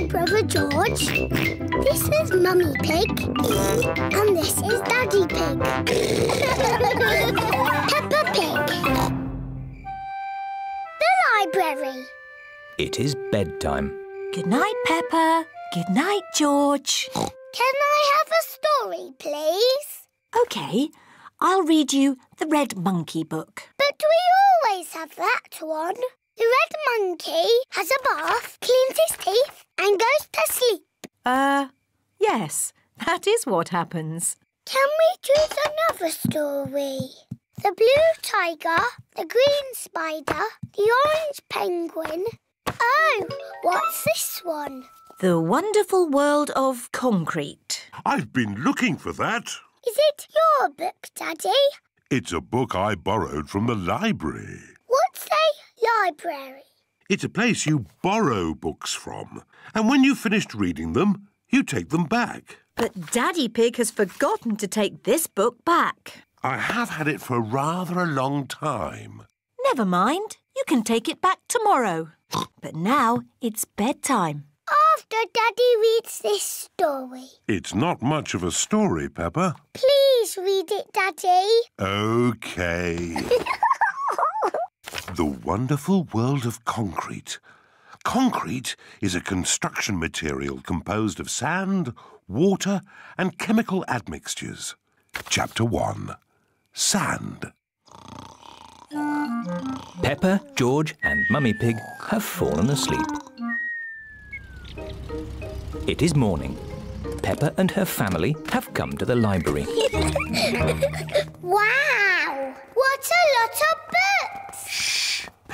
brother George. This is Mummy Pig. And this is Daddy Pig. Peppa Pig. The library. It is bedtime. Good night, Peppa. Good night, George. Can I have a story, please? OK, I'll read you the Red Monkey book. But we always have that one. The red monkey has a bath, cleans his teeth, and goes to sleep. Uh, yes, that is what happens. Can we choose another story? The blue tiger, the green spider, the orange penguin. Oh, what's this one? The Wonderful World of Concrete. I've been looking for that. Is it your book, Daddy? It's a book I borrowed from the library. What's a library? It's a place you borrow books from. And when you've finished reading them, you take them back. But Daddy Pig has forgotten to take this book back. I have had it for rather a long time. Never mind, you can take it back tomorrow. But now it's bedtime. After Daddy reads this story. It's not much of a story, Peppa. Please read it, Daddy. OK. the wonderful world of concrete. Concrete is a construction material composed of sand, water and chemical admixtures. Chapter 1 Sand. Peppa, George and Mummy Pig have fallen asleep. It is morning. Peppa and her family have come to the library. wow! What a lot of books! Shh!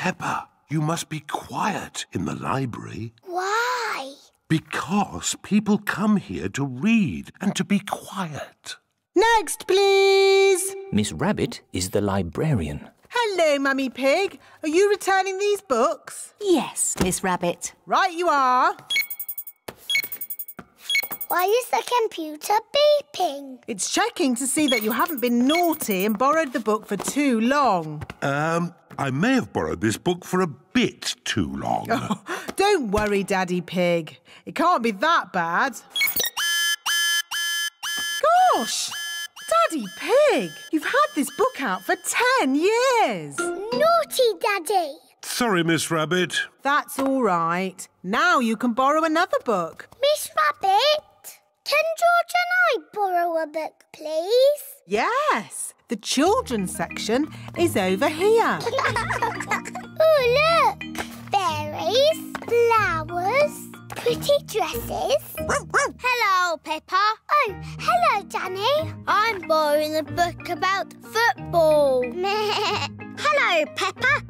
Peppa, you must be quiet in the library. Why? Because people come here to read and to be quiet. Next, please. Miss Rabbit is the librarian. Hello, Mummy Pig. Are you returning these books? Yes, Miss Rabbit. Right you are. Why is the computer beeping? It's checking to see that you haven't been naughty and borrowed the book for too long. Um, I may have borrowed this book for a bit too long. Oh, don't worry, Daddy Pig. It can't be that bad. Gosh! Daddy Pig, you've had this book out for ten years. Naughty Daddy. Sorry, Miss Rabbit. That's all right. Now you can borrow another book. Miss Rabbit, can George and I borrow a book, please? Yes. The children's section is over here. oh, look! Berries, flowers, pretty dresses. hello, Peppa. Oh, hello, Danny. I'm borrowing a book about football. hello, Peppa.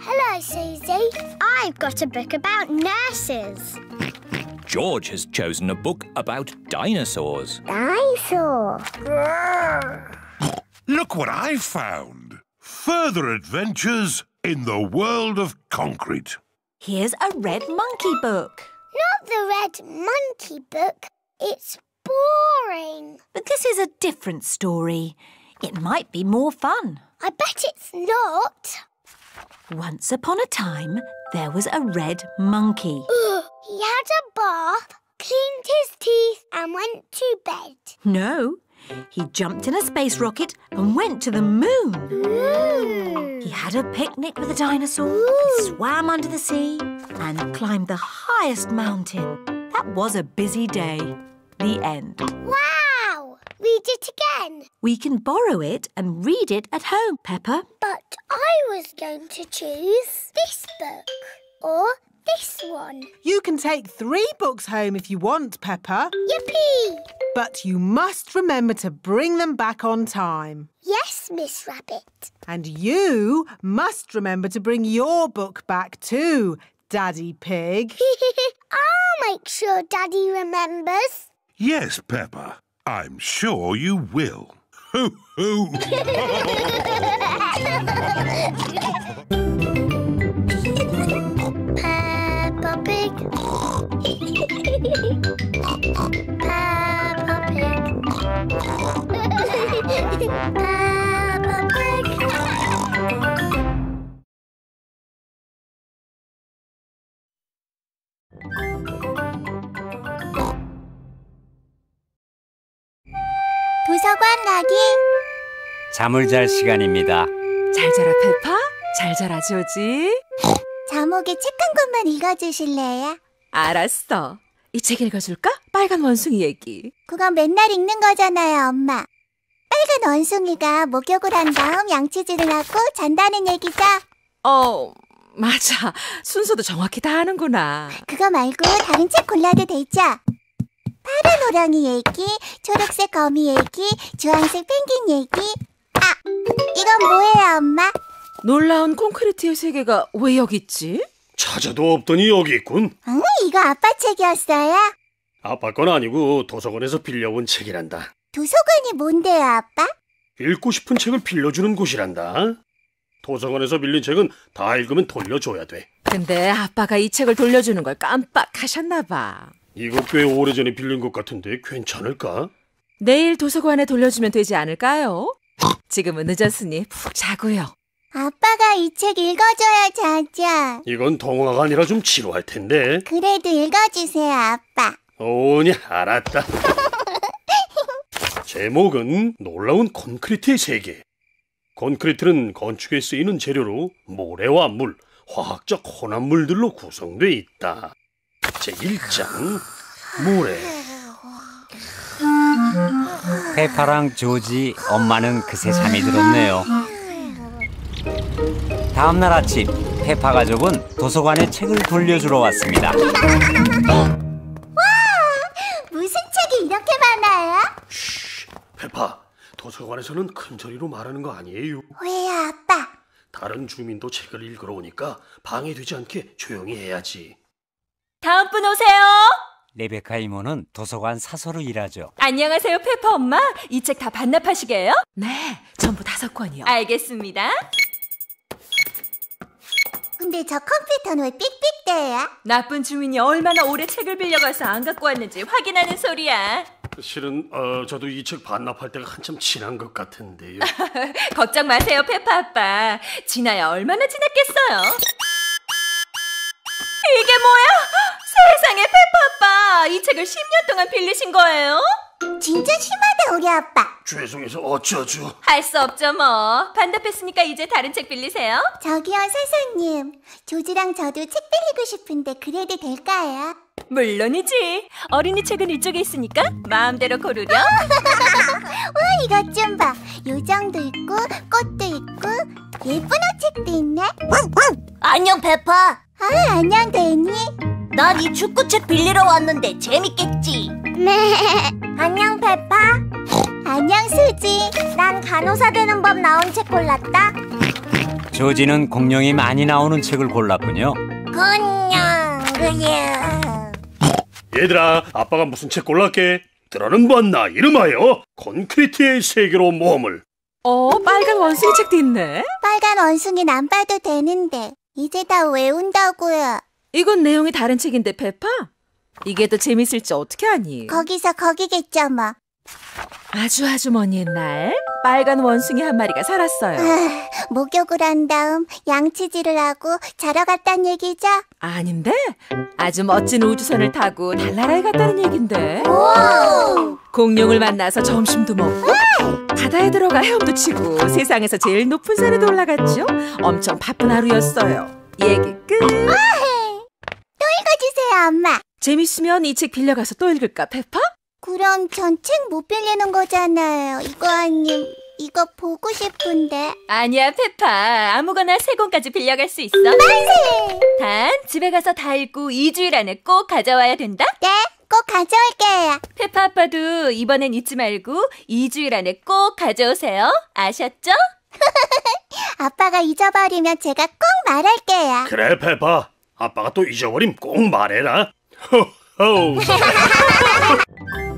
hello, Susie. I've got a book about nurses. George has chosen a book about dinosaurs. Dinosaur. Look what I found. Further adventures in the world of concrete. Here's a red monkey book. Not the red monkey book. It's boring. But this is a different story. It might be more fun. I bet it's not. Once upon a time, there was a red monkey. he had a bath, cleaned his teeth and went to bed. No, he jumped in a space rocket and went to the moon. Ooh. He had a picnic with a dinosaur, swam under the sea and climbed the highest mountain. That was a busy day. The end. Wow! Read it again. We can borrow it and read it at home, Peppa. But I was going to choose this book or this one. You can take three books home if you want, Peppa. Yippee! But you must remember to bring them back on time. Yes, Miss Rabbit. And you must remember to bring your book back too, Daddy Pig. I'll make sure Daddy remembers. Yes, Peppa. I'm sure you will. Hoo hoo! Peppa Pig. Peppa Pig. Peppa Pig. 도서관 가기. 잠을 잘 시간입니다. 잘 자라 페파, 잘 자라 조지. 자목에 책 한 권만 읽어주실래요? 알았어. 이 책 읽어줄까? 빨간 원숭이 얘기. 그건 맨날 읽는 거잖아요, 엄마. 빨간 원숭이가 목욕을 한 다음 양치질을 하고 잔다는 얘기죠? 어, 맞아. 순서도 정확히 다 하는구나. 그거 말고 다른 책 골라도 되죠? 파란 호랑이 얘기, 초록색 거미 얘기, 주황색 펭귄 얘기. 아, 이건 뭐예요, 엄마? 놀라운 콘크리트의 세계가 왜 여기 있지? 찾아도 없더니 여기 있군. 응, 이거 아빠 책이었어요? 아빠 건 아니고 도서관에서 빌려온 책이란다. 도서관이 뭔데요, 아빠? 읽고 싶은 책을 빌려주는 곳이란다. 도서관에서 빌린 책은 다 읽으면 돌려줘야 돼. 근데 아빠가 이 책을 돌려주는 걸 깜빡하셨나 봐. 이거 꽤 오래전에 빌린 것 같은데 괜찮을까? 내일 도서관에 돌려주면 되지 않을까요? 지금은 늦었으니 푹 자고요. 아빠가 이 책 읽어줘야 자죠. 이건 동화가 아니라 좀 지루할 텐데. 그래도 읽어주세요, 아빠. 오냐, 알았다. 제목은 놀라운 콘크리트의 세계. 콘크리트는 건축에 쓰이는 재료로 모래와 물, 화학적 혼합물들로 구성돼 있다. 제1장 모래. 페파랑 조지 엄마는 그새 잠이 들었네요. 다음 날 아침 페파 가족은 도서관에 책을 돌려주러 왔습니다. 무슨 책이 이렇게 많아요? 페파, 도서관에서는 큰 소리로 말하는 거 아니에요. 왜요, 아빠? 다른 주민도 책을 읽으러 오니까 방해되지 않게 조용히 해야지. 다음 분 오세요. 레베카 이모는 도서관 사서로 일하죠. 안녕하세요, 페퍼 엄마. 이 책 다 반납하시게요? 네, 전부 다섯 권이요. 알겠습니다. 근데 저 컴퓨터는 왜 삑삑대요? 나쁜 주민이 얼마나 오래 책을 빌려가서 안 갖고 왔는지 확인하는 소리야. 실은 어, 저도 이 책 반납할 때가 한참 지난 것 같은데요. 걱정 마세요, 페파 아빠. 지나야 얼마나 지났겠어요? 이게 뭐야? 세상에, 페파 아빠. 이 책을 10년 동안 빌리신 거예요? 진짜 심하다, 우리 아빠. 죄송해서 어쩌죠. 할 수 없죠, 뭐. 반납했으니까 이제 다른 책 빌리세요. 저기요, 선생님. 조지랑 저도 책 빌리고 싶은데 그래도 될까요? 물론이지. 어린이 책은 이쪽에 있으니까 마음대로 고르렴. 와, 이것 좀 봐. 요정도 있고, 꽃도 있고, 예쁜 옷책도 있네. 안녕, 페파. 아, 안녕, 데니. 난 이 축구책 빌리러 왔는데 재밌겠지? 네. 안녕, 페파. 안녕, 수지. 난 간호사 되는 법 나온 책 골랐다. 조지는 공룡이 많이 나오는 책을 골랐군요. 그냥, 그냥. 얘들아, 아빠가 무슨 책 골랐게? 들어는 봤나? 이름하여 콘크리트의 세계로 모험을. 어, 빨간 원숭이 책도 있네. 빨간 원숭이는 안 봐도 되는데. 이제 다 외운다고요. 이건 내용이 다른 책인데, 페파? 이게 더 재밌을지 어떻게 아니? 거기서 거기겠죠, 뭐. 아주 아주 먼 옛날 빨간 원숭이 한 마리가 살았어요. 아, 목욕을 한 다음 양치질을 하고 자러 갔단 얘기죠? 아닌데 아주 멋진 우주선을 타고 달나라에 갔다는 얘긴데 오! 공룡을 만나서 점심도 먹고 바다에 들어가 헤엄도 치고 세상에서 제일 높은 산에도 올라갔죠. 엄청 바쁜 하루였어요. 얘기 끝. 또 읽어주세요, 엄마. 재밌으면 이 책 빌려가서 또 읽을까, 페파? 그럼 전 책 못 빌리는 거잖아요. 이거 아님, 이거 보고 싶은데. 아니야, 페파. 아무거나 세 권까지 빌려갈 수 있어. 만세! 단, 집에 가서 다 읽고 2주일 안에 꼭 가져와야 된다? 네, 꼭 가져올게요. 페파 아빠도 이번엔 잊지 말고 2주일 안에 꼭 가져오세요. 아셨죠? 아빠가 잊어버리면 제가 꼭 말할게요. 그래, 페파. 아빠가 또 잊어버림 꼭 말해라. 호호.